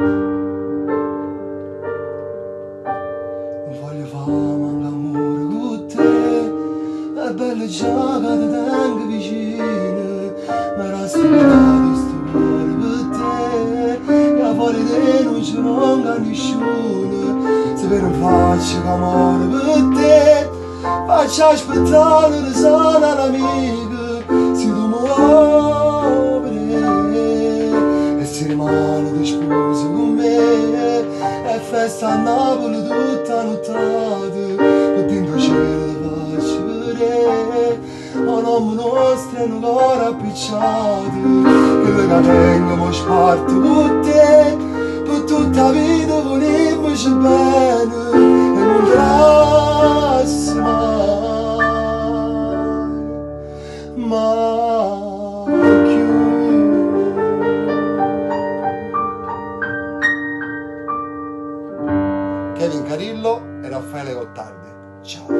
Voglio fare amore con te È bella già che ti tengo vicino Ma rassicurato sto cuore per te E fuori te non Se per un faccio amore per te Faccio aspettare le sana l'amica Se tu muovere E si rimane di cielo ti faccio vedere O nome nostro è un cuore appicciato Quello che tengo mo sparto con te Per tutta la vita volemmoci bene Kevin Carillo e Raffaele Gottardi. Ciao.